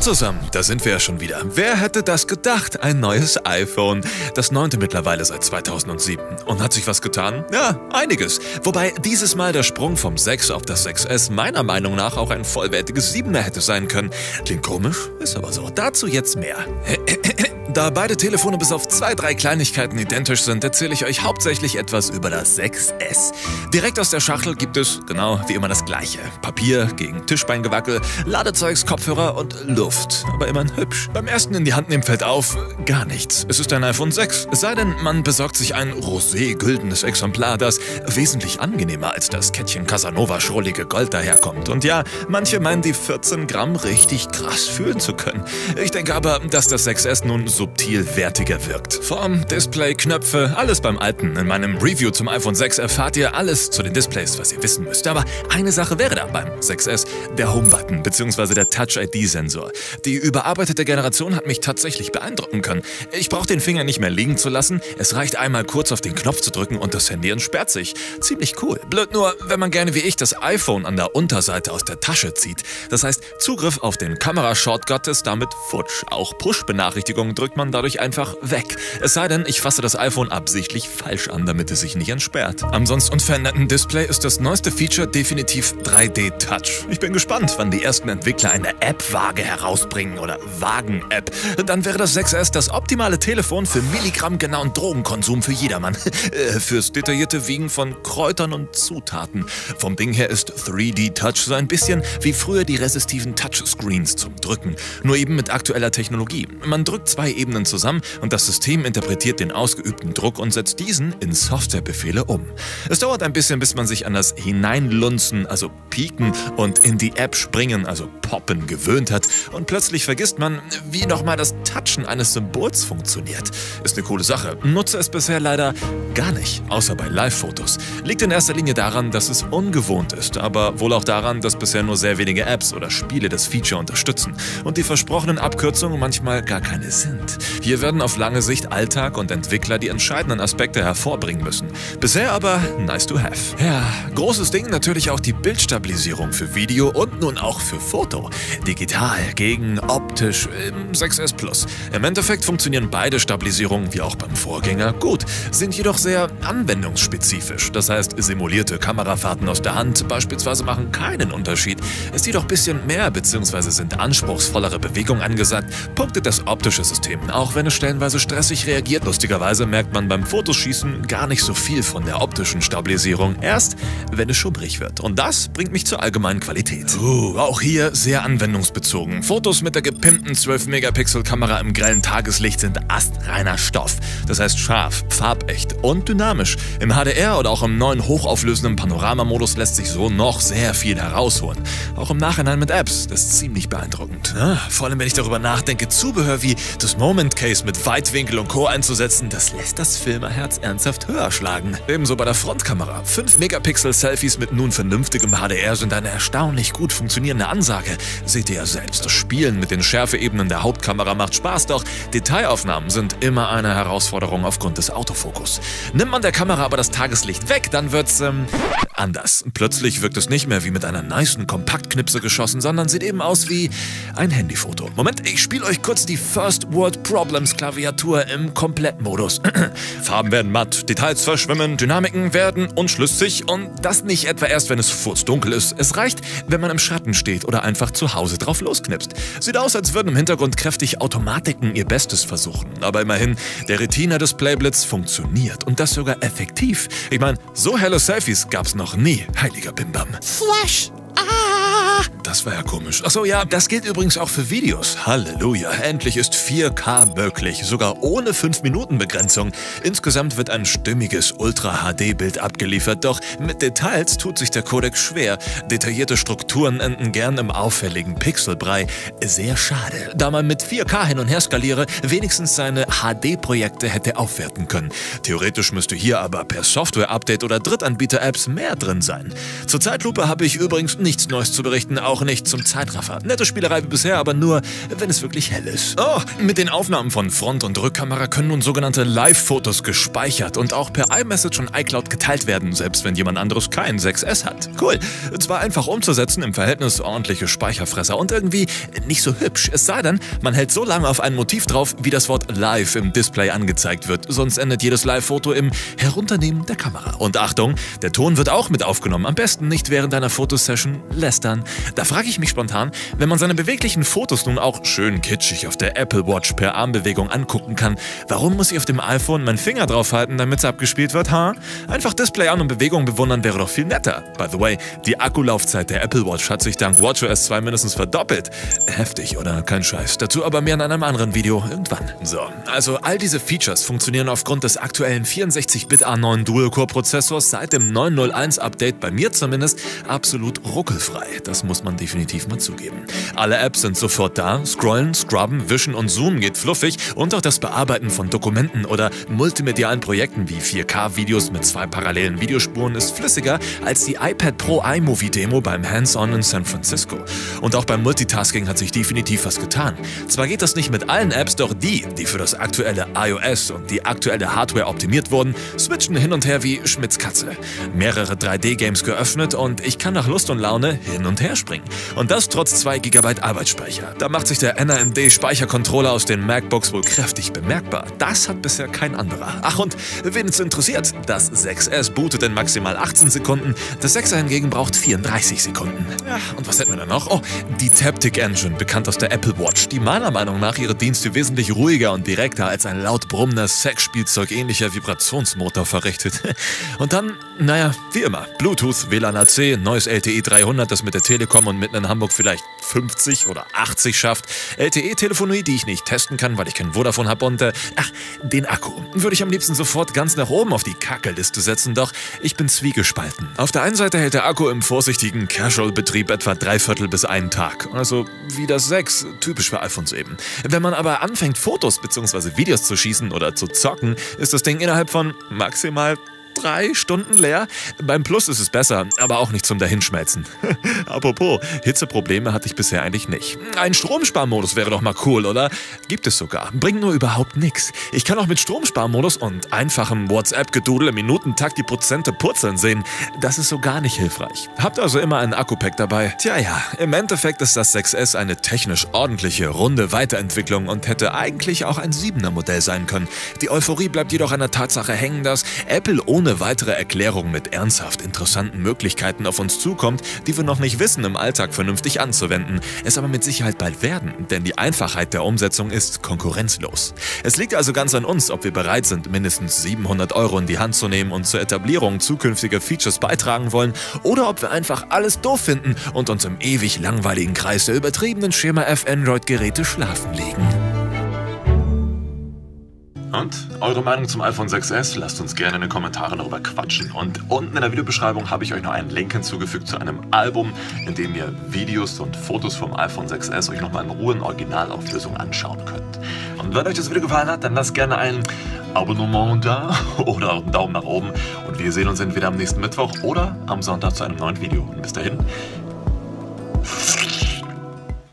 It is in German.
Zusammen, da sind wir ja schon wieder. Wer hätte das gedacht? Ein neues iPhone. Das neunte mittlerweile seit 2007. Und hat sich was getan? Ja, einiges. Wobei dieses Mal der Sprung vom 6 auf das 6S meiner Meinung nach auch ein vollwertiges 7er hätte sein können. Klingt komisch, ist aber so. Dazu jetzt mehr. Da beide Telefone bis auf zwei, drei Kleinigkeiten identisch sind, erzähle ich euch hauptsächlich etwas über das 6S. Direkt aus der Schachtel gibt es, genau wie immer, das gleiche. Papier gegen Tischbeingewackel, Ladezeugs, Kopfhörer und Luft. Aber immerhin hübsch. Beim ersten in die Hand nehmen fällt auf, gar nichts. Es ist ein iPhone 6. Es sei denn, man besorgt sich ein rosé-güldenes Exemplar, das wesentlich angenehmer als das Kettchen Casanova schrullige Gold daherkommt. Und ja, manche meinen die 14 Gramm richtig krass fühlen zu können. Ich denke aber, dass das 6S nun so subtil wertiger wirkt. Form, Display, Knöpfe, alles beim Alten. In meinem Review zum iPhone 6 erfahrt ihr alles zu den Displays, was ihr wissen müsst. Aber eine Sache wäre da beim 6S, der Home-Button bzw. der Touch-ID-Sensor. Die überarbeitete Generation hat mich tatsächlich beeindrucken können. Ich brauche den Finger nicht mehr liegen zu lassen, es reicht einmal kurz auf den Knopf zu drücken und das Handy entsperrt sich. Ziemlich cool. Blöd nur, wenn man gerne wie ich das iPhone an der Unterseite aus der Tasche zieht. Das heißt, Zugriff auf den Kamera-Shortcut ist damit futsch. Auch Push-Benachrichtigungen drückt man dadurch einfach weg. Es sei denn, ich fasse das iPhone absichtlich falsch an, damit es sich nicht entsperrt. Am sonst unveränderten Display ist das neueste Feature definitiv 3D Touch. Ich bin gespannt, wann die ersten Entwickler eine App-Waage herausbringen oder Wagen-App. Dann wäre das 6S das optimale Telefon für milligrammgenauen Drogenkonsum für jedermann. Äh, fürs detaillierte Wiegen von Kräutern und Zutaten. Vom Ding her ist 3D Touch so ein bisschen wie früher die resistiven Touchscreens zum Drücken. Nur eben mit aktueller Technologie. Man drückt zwei Ebenen zusammen und das System interpretiert den ausgeübten Druck und setzt diesen in Softwarebefehle um. Es dauert ein bisschen, bis man sich an das Hineinlunzen, also Pieken und in die App springen, also Poppen gewöhnt hat und plötzlich vergisst man, wie nochmal das Touchen eines Symbols funktioniert. Ist eine coole Sache. Nutze es bisher leider gar nicht, außer bei Live-Fotos. Liegt in erster Linie daran, dass es ungewohnt ist, aber wohl auch daran, dass bisher nur sehr wenige Apps oder Spiele das Feature unterstützen und die versprochenen Abkürzungen manchmal gar keine sind. Hier werden auf lange Sicht Alltag und Entwickler die entscheidenden Aspekte hervorbringen müssen. Bisher aber nice to have. Ja, großes Ding natürlich auch die Bildstabilisierung für Video und nun auch für Foto. Digital gegen optisch im 6S Plus. Im Endeffekt funktionieren beide Stabilisierungen wie auch beim Vorgänger gut, sind jedoch sehr anwendungsspezifisch. Das heißt, simulierte Kamerafahrten aus der Hand beispielsweise machen keinen Unterschied. Ist jedoch bisschen mehr bzw. sind anspruchsvollere Bewegungen angesagt, punktet das optische System auch wenn es stellenweise stressig reagiert. Lustigerweise merkt man beim Fotoschießen gar nicht so viel von der optischen Stabilisierung. Erst, wenn es schubbrig wird. Und das bringt mich zur allgemeinen Qualität. Uh, auch hier sehr anwendungsbezogen. Fotos mit der gepimpten 12-Megapixel-Kamera im grellen Tageslicht sind astreiner Stoff. Das heißt scharf, farbecht und dynamisch. Im HDR oder auch im neuen hochauflösenden Panoramamodus lässt sich so noch sehr viel herausholen. Auch im Nachhinein mit Apps. Das ist ziemlich beeindruckend. Ja, vor allem, wenn ich darüber nachdenke, Zubehör wie das Moment Case mit Weitwinkel und Co. einzusetzen, das lässt das Filmerherz ernsthaft höher schlagen. Ebenso bei der Frontkamera. 5 Megapixel Selfies mit nun vernünftigem HDR sind eine erstaunlich gut funktionierende Ansage. Seht ihr ja selbst, das Spielen mit den Schärfeebenen der Hauptkamera macht Spaß, doch Detailaufnahmen sind immer eine Herausforderung aufgrund des Autofokus. Nimmt man der Kamera aber das Tageslicht weg, dann wird's ähm, anders. Plötzlich wirkt es nicht mehr wie mit einer nicen Kompaktknipse geschossen, sondern sieht eben aus wie ein Handyfoto. Moment, ich spiele euch kurz die First World Problems Klaviatur im Komplettmodus. Farben werden matt, Details verschwimmen, Dynamiken werden unschlüssig und das nicht etwa erst, wenn es furzdunkel ist. Es reicht, wenn man im Schatten steht oder einfach zu Hause drauf losknipst. Sieht aus, als würden im Hintergrund kräftig Automatiken ihr Bestes versuchen. Aber immerhin, der Retina-Display-Blitz funktioniert und das sogar effektiv. Ich meine, so helle Selfies gab's noch nie, heiliger Bimbam. Flash! Das war ja komisch. Achso, ja, das gilt übrigens auch für Videos. Halleluja, endlich ist 4K möglich, sogar ohne 5-Minuten-Begrenzung. Insgesamt wird ein stimmiges Ultra-HD-Bild abgeliefert, doch mit Details tut sich der Codec schwer. Detaillierte Strukturen enden gern im auffälligen Pixelbrei. Sehr schade, da man mit 4K hin und her skaliere, wenigstens seine HD-Projekte hätte aufwerten können. Theoretisch müsste hier aber per Software-Update oder Drittanbieter-Apps mehr drin sein. Zur Zeitlupe habe ich übrigens nichts Neues zu berichten, auch nicht zum Zeitraffer. Nette Spielerei wie bisher, aber nur, wenn es wirklich hell ist. Oh, mit den Aufnahmen von Front- und Rückkamera können nun sogenannte Live-Fotos gespeichert und auch per iMessage und iCloud geteilt werden, selbst wenn jemand anderes kein 6S hat. Cool. Zwar einfach umzusetzen, im Verhältnis ordentliche Speicherfresser und irgendwie nicht so hübsch. Es sei denn, man hält so lange auf ein Motiv drauf, wie das Wort Live im Display angezeigt wird. Sonst endet jedes Live-Foto im Herunternehmen der Kamera. Und Achtung, der Ton wird auch mit aufgenommen. Am besten nicht während einer Fotosession lästern. Da frage ich mich spontan, wenn man seine beweglichen Fotos nun auch schön kitschig auf der Apple Watch per Armbewegung angucken kann, warum muss ich auf dem iPhone meinen Finger draufhalten, damit es abgespielt wird, ha? Einfach Display an und Bewegung bewundern wäre doch viel netter. By the way, die Akkulaufzeit der Apple Watch hat sich dank WatchOS 2 mindestens verdoppelt. Heftig, oder? Kein Scheiß. Dazu aber mehr in einem anderen Video irgendwann. So, also all diese Features funktionieren aufgrund des aktuellen 64-Bit A9 Dual-Core-Prozessors seit dem 901-Update bei mir zumindest absolut ruckelfrei. Das muss man definitiv mal zugeben. Alle Apps sind sofort da. Scrollen, Scrubben, Wischen und Zoomen geht fluffig und auch das Bearbeiten von Dokumenten oder multimedialen Projekten wie 4K-Videos mit zwei parallelen Videospuren ist flüssiger als die iPad Pro iMovie Demo beim Hands-On in San Francisco. Und auch beim Multitasking hat sich definitiv was getan. Zwar geht das nicht mit allen Apps, doch die, die für das aktuelle iOS und die aktuelle Hardware optimiert wurden, switchen hin und her wie Schmitz Katze. Mehrere 3D-Games geöffnet und ich kann nach Lust und Laune hin und her springen. Und das trotz 2 GB Arbeitsspeicher. Da macht sich der NAND Speichercontroller aus den MacBooks wohl kräftig bemerkbar. Das hat bisher kein anderer. Ach und wen es interessiert, das 6S bootet in maximal 18 Sekunden, das 6er hingegen braucht 34 Sekunden. Ja, und was hätten wir da noch? Oh, die Taptic Engine, bekannt aus der Apple Watch, die meiner Meinung nach ihre Dienste wesentlich ruhiger und direkter als ein laut brummender Sexspielzeug ähnlicher Vibrationsmotor verrichtet. Und dann, naja, wie immer, Bluetooth, WLAN AC, neues LTE 300, das mit der Telekom und mitten in Hamburg vielleicht 50 oder 80 schafft, LTE-Telefonie, die ich nicht testen kann, weil ich kein Vodafone habe und, äh, ach, den Akku würde ich am liebsten sofort ganz nach oben auf die Kackeliste setzen, doch ich bin zwiegespalten. Auf der einen Seite hält der Akku im vorsichtigen Casual-Betrieb etwa drei Viertel bis einen Tag, also wie das 6, typisch für iPhones eben. Wenn man aber anfängt, Fotos bzw. Videos zu schießen oder zu zocken, ist das Ding innerhalb von maximal drei Stunden leer. Beim Plus ist es besser, aber auch nicht zum Dahinschmelzen. Apropos, Hitzeprobleme hatte ich bisher eigentlich nicht. Ein Stromsparmodus wäre doch mal cool, oder? Gibt es sogar. Bringt nur überhaupt nichts. Ich kann auch mit Stromsparmodus und einfachem WhatsApp-Gedudel im Minutentakt die Prozente purzeln sehen. Das ist so gar nicht hilfreich. Habt also immer ein Akku-Pack dabei. Tja ja, im Endeffekt ist das 6S eine technisch ordentliche, runde Weiterentwicklung und hätte eigentlich auch ein 7er Modell sein können. Die Euphorie bleibt jedoch an der Tatsache hängen, dass Apple ohne weitere Erklärung mit ernsthaft interessanten Möglichkeiten auf uns zukommt, die wir noch nicht wissen, im Alltag vernünftig anzuwenden, es aber mit Sicherheit bald werden, denn die Einfachheit der Umsetzung ist konkurrenzlos. Es liegt also ganz an uns, ob wir bereit sind, mindestens 700 Euro in die Hand zu nehmen und zur Etablierung zukünftiger Features beitragen wollen, oder ob wir einfach alles doof finden und uns im ewig langweiligen Kreis der übertriebenen Schema F Android-Geräte schlafen legen. Und eure Meinung zum iPhone 6S? Lasst uns gerne in den Kommentaren darüber quatschen. Und unten in der Videobeschreibung habe ich euch noch einen Link hinzugefügt zu einem Album, in dem ihr Videos und Fotos vom iPhone 6S euch nochmal in Ruhe in Originalauflösung anschauen könnt. Und wenn euch das Video gefallen hat, dann lasst gerne ein Abonnement da oder einen Daumen nach oben. Und wir sehen uns entweder am nächsten Mittwoch oder am Sonntag zu einem neuen Video. Und bis dahin.